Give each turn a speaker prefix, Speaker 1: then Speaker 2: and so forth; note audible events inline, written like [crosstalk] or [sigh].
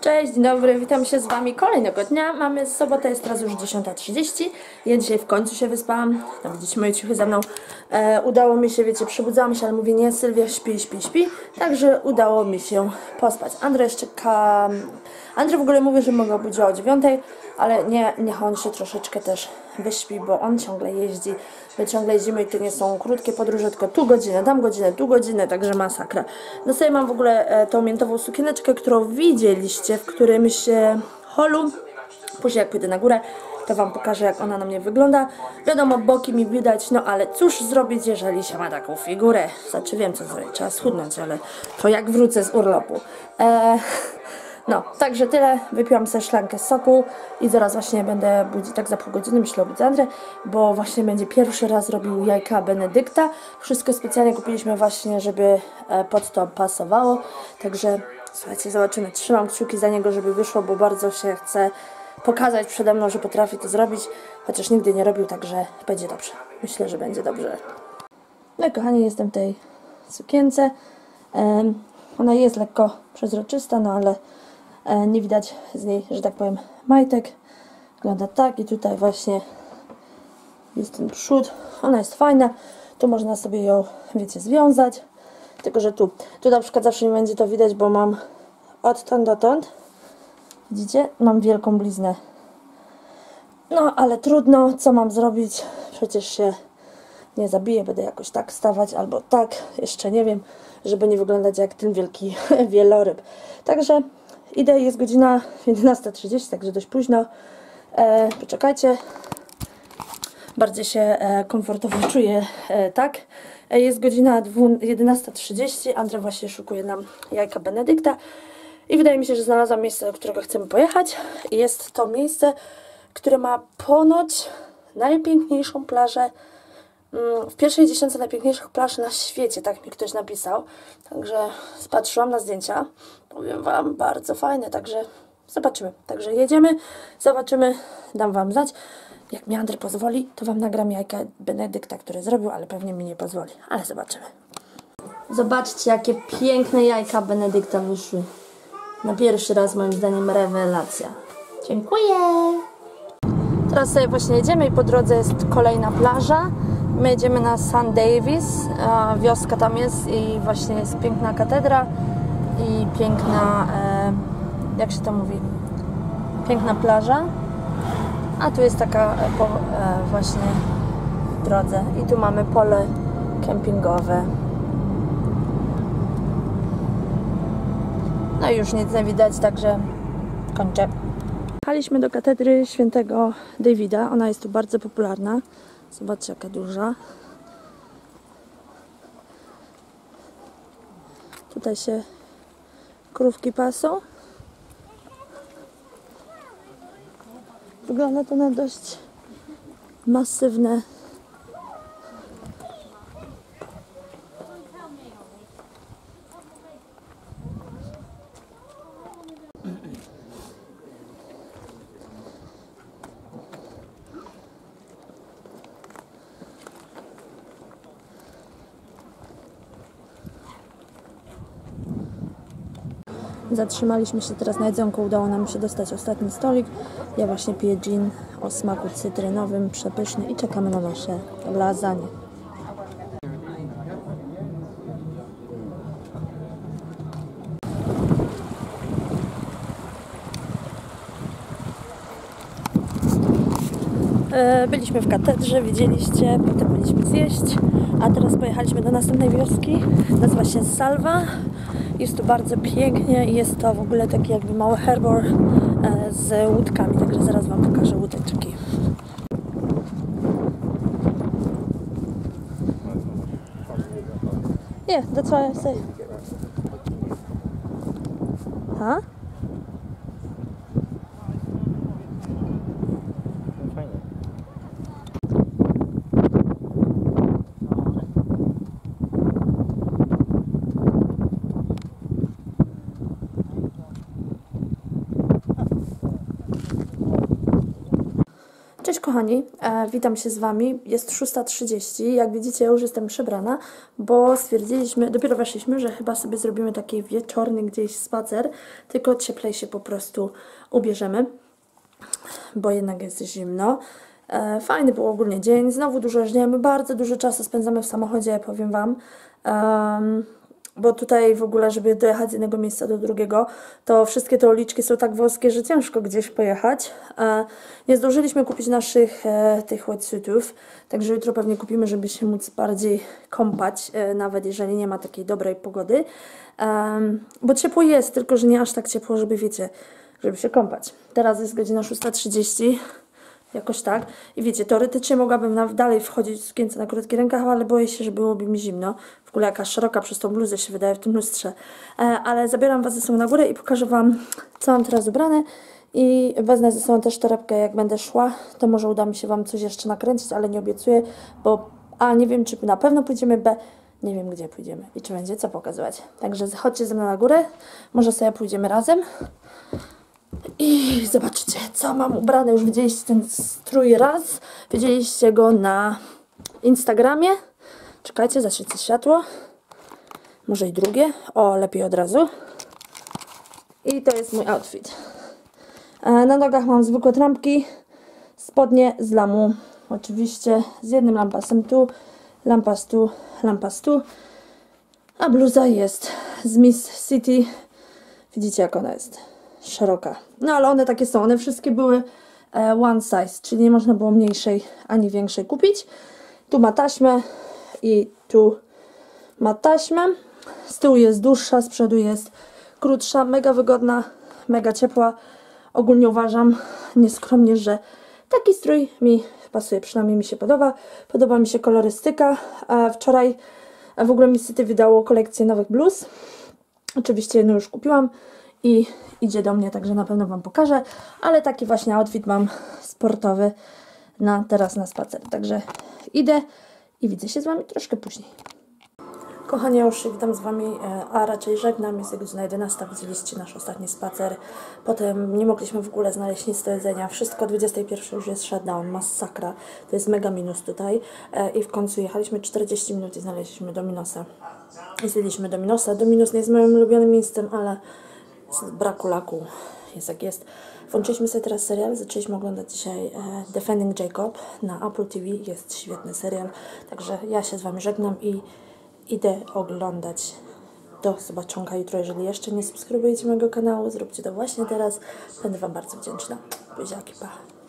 Speaker 1: Cześć, dzień dobry, witam się z Wami kolejnego dnia. Mamy sobotę, jest teraz już 10.30. Ja dzisiaj w końcu się wyspałam. Tam widzicie moje ciuchy za mną. E, udało mi się, wiecie, przebudzałam się, ale mówię nie, Sylwia śpi, śpi, śpi. Także udało mi się pospać. Andrzej jeszcze ka... Andrzej w ogóle mówi, że mogę obudzić o 9, ale nie, niech on się troszeczkę też wyśpi, bo on ciągle jeździ. My ciągle jeździmy i to nie są krótkie podróże, tylko tu godzinę, tam godzinę, tu godzinę, także masakra. No sobie mam w ogóle e, tą miętową sukieneczkę, którą widzieliście w którymś holu. Później jak pójdę na górę, to Wam pokażę jak ona na mnie wygląda. Wiadomo, boki mi widać, no ale cóż zrobić, jeżeli się ma taką figurę? Znaczy wiem co zrobić, trzeba schudnąć, ale to jak wrócę z urlopu. Eee, no, także tyle. Wypiłam sobie szklankę soku i zaraz właśnie będę budzić, tak za pół godziny myślę obudzić Andrę, bo właśnie będzie pierwszy raz robił jajka Benedykta. Wszystko specjalnie kupiliśmy właśnie, żeby e, pod to pasowało. Także słuchajcie, zobaczymy. Trzymam kciuki za niego, żeby wyszło, bo bardzo się chce pokazać przede mną, że potrafi to zrobić, chociaż nigdy nie robił, także będzie dobrze. Myślę, że będzie dobrze. No i kochani, jestem w tej sukience. Ona jest lekko przezroczysta, no ale e, nie widać z niej, że tak powiem, majtek. Wygląda tak i tutaj właśnie jest ten przód. Ona jest fajna. Tu można sobie ją, wiecie, związać. Tylko, że tu, tu na przykład zawsze nie będzie to widać, bo mam odtąd dotąd. Widzicie? Mam wielką bliznę. No, ale trudno. Co mam zrobić? Przecież się nie zabiję. Będę jakoś tak stawać albo tak. Jeszcze nie wiem, żeby nie wyglądać jak ten wielki [laughs] wieloryb. Także idę. Jest godzina 11.30, także dość późno. E, poczekajcie. Bardziej się e, komfortowo [laughs] czuję e, tak. E, jest godzina dwu- 11.30. Andrzej właśnie szukuje nam jajka Benedykta. I wydaje mi się, że znalazłam miejsce, do którego chcemy pojechać. Jest to miejsce, które ma ponoć najpiękniejszą plażę mm, w pierwszej dziesiątce najpiękniejszych plaż na świecie, tak mi ktoś napisał. Także spatrzyłam na zdjęcia. Powiem Wam, bardzo fajne, także zobaczymy. Także jedziemy, zobaczymy, dam Wam znać. Jak mi Andrzej pozwoli, to Wam nagram jajka Benedykta, które zrobił, ale pewnie mi nie pozwoli. Ale zobaczymy. Zobaczcie, jakie piękne jajka Benedykta wyszły. Na pierwszy raz moim zdaniem rewelacja. Dziękuję. Teraz sobie właśnie jedziemy i po drodze jest kolejna plaża. My jedziemy na San Davis, wioska tam jest i właśnie jest piękna katedra i piękna, e, jak się to mówi, piękna plaża. A tu jest taka po, e, właśnie drodze i tu mamy pole kempingowe. No i już nic nie widać, także kończę. Jechaliśmy do katedry świętego Davida. Ona jest tu bardzo popularna. Zobaczcie, jaka duża. Tutaj się krówki pasą. Wygląda to na dość masywne. Zatrzymaliśmy się teraz na jedzonku, udało nam się dostać ostatni stolik. Ja właśnie piję gin o smaku cytrynowym, przepyszny i czekamy na nasze lasagne. E, Byliśmy w katedrze, widzieliście, potem byliśmy zjeść, a teraz pojechaliśmy do następnej wioski. Nazywa się Salva. Jest tu bardzo pięknie i jest to w ogóle taki jakby mały herbor e, z łódkami, także zaraz Wam pokażę łódeczki. Yeah, that's why I say. Huh? Cześć kochani, e, witam się z Wami. Jest 6.30. Jak widzicie, ja już jestem przebrana, bo stwierdziliśmy, dopiero weszliśmy, że chyba sobie zrobimy taki wieczorny gdzieś spacer, tylko cieplej się po prostu ubierzemy, bo jednak jest zimno. E, fajny był ogólnie dzień, znowu dużo żniemy, bardzo dużo czasu spędzamy w samochodzie, powiem Wam. Um, bo tutaj w ogóle, żeby dojechać z jednego miejsca do drugiego, to wszystkie te uliczki są tak wąskie, że ciężko gdzieś pojechać. Nie zdążyliśmy kupić naszych e, tych wetsuitów, także jutro pewnie kupimy, żeby się móc bardziej kąpać, e, nawet jeżeli nie ma takiej dobrej pogody. Bo ciepło jest, tylko że nie aż tak ciepło, żeby wiecie, żeby się kąpać. Teraz jest godzina 6.30 jakoś tak. I wiecie, teoretycznie mogłabym dalej wchodzić w sukience na krótki rękaw, ale boję się, że byłoby mi zimno. W ogóle jaka szeroka przez tą bluzę się wydaje w tym lustrze. E, ale zabieram Was ze sobą na górę i pokażę Wam, co mam teraz ubrane. I wezmę ze sobą też torebkę, jak będę szła, to może uda mi się Wam coś jeszcze nakręcić, ale nie obiecuję, bo A, nie wiem, czy na pewno pójdziemy, B, nie wiem, gdzie pójdziemy i czy będzie co pokazywać. Także chodźcie ze mną na górę, może sobie pójdziemy razem. I zobaczcie, co mam ubrane. Już widzieliście ten strój raz. Widzieliście go na Instagramie. Czekajcie, zaświecę światło. Może i drugie. O, lepiej od razu. I to jest mój outfit. E, Na nogach mam zwykłe trampki. Spodnie z lamu. Oczywiście z jednym lampasem tu, lampas tu, lampas tu. A bluza jest z Miss City. Widzicie jak ona jest szeroka. No ale one takie są. One wszystkie były e, one size, czyli nie można było mniejszej ani większej kupić. Tu ma taśmę i tu ma taśmę. Z tyłu jest dłuższa, z przodu jest krótsza. Mega wygodna, mega ciepła. Ogólnie uważam nieskromnie, że taki strój mi pasuje, przynajmniej mi się podoba. Podoba mi się kolorystyka. Wczoraj w ogóle Miss City wydało kolekcję nowych bluz. Oczywiście jedną już kupiłam i idzie do mnie, także na pewno Wam pokażę. Ale taki właśnie outfit mam sportowy na teraz na spacer. Także idę i widzę się z Wami troszkę później. Kochani, już się witam z Wami, e, a raczej żegnam. Jest godzina 11, widzieliście nasz ostatni spacer. Potem nie mogliśmy w ogóle znaleźć nic do jedzenia. Wszystko o 21 już jest shutdown, masakra. To jest mega minus tutaj. E, I w końcu jechaliśmy 40 minut i znaleźliśmy Dominosa. I zjedliśmy Dominosa. Dominos nie jest moim ulubionym miejscem, ale z braku laku jest jak jest. Włączyliśmy sobie teraz serial, zaczęliśmy oglądać dzisiaj e, Defending Jacob na Apple TV. Jest świetny serial, także ja się z Wami żegnam i idę oglądać. Do zobaczonka jutro. Jeżeli jeszcze nie subskrybujecie mojego kanału, zróbcie to właśnie teraz. Będę Wam bardzo wdzięczna. Buziaki, pa.